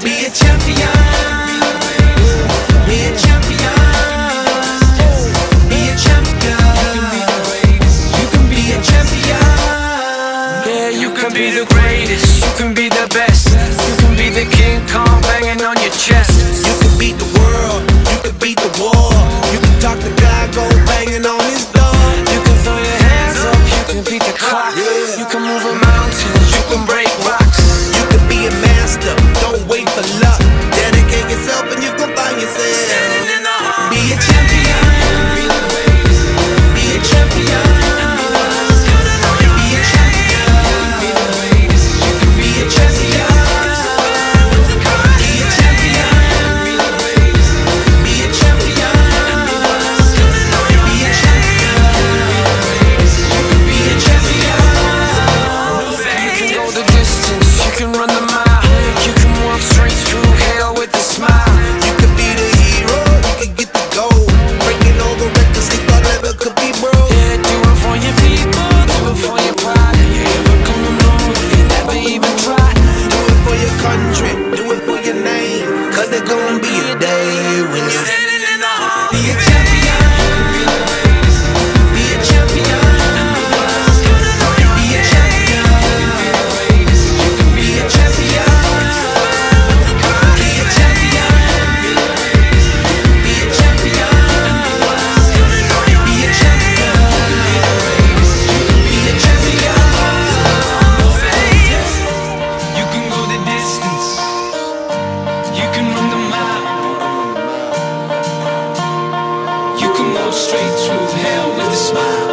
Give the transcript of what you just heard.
Be a champion. Be a champion. Be a champion. You can be. Yeah, the greatest. You can be the best. You can be the King Kong banging on your chest. You can beat the world. You can beat the war. You can talk to God, go banging on his door. You can throw your hands up. You can beat the clock. You can move a mountain. You can break rocks. Straight through hell with a smile.